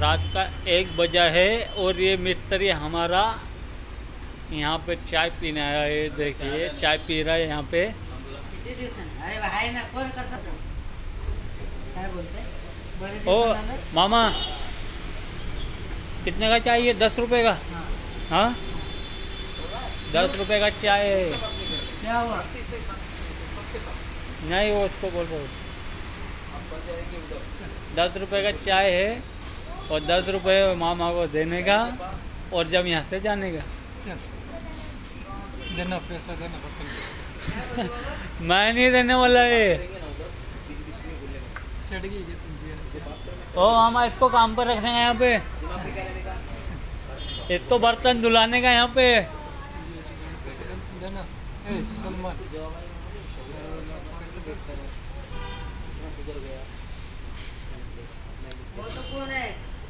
रात का एक बजा है और ये मिस्त्री हमारा यहाँ पे चाय पीने आया है, देखिए, चाय पी रहा है यहाँ पे। ओ, मामा, कितने का चाहिए दस रुपए का? हाँ? दस रुपए का चाय है। नहीं, वो उसको बोल रहा दस रुपए का चाय है। और दस रुपए मामा को देने का और जब यहाँ से जाने का। देना पैसा देना पड़ता मैं नहीं देने वाला है ये ओ मामा इसको काम पर रखने का यहाँ पे। इसको बर्तन धुलाने का यहाँ पे। देना।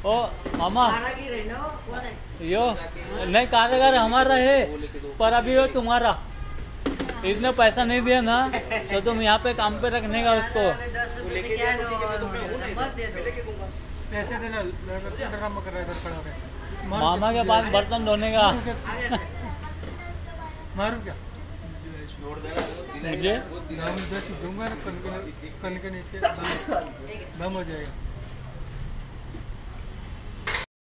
ओ आहे यो नहीं कारीगर हमारा है पर अभी वो तुम्हारा। इसने पैसा नहीं दिया ना तो तुम यहाँ पे काम पे रखने का उसको। पैसे देना मामा? के पास बर्तन धोने का। मारू क्या? मुझे? दाम दस दूँगा ना कल के कल के नीचे। दम- दम हो जाएगा।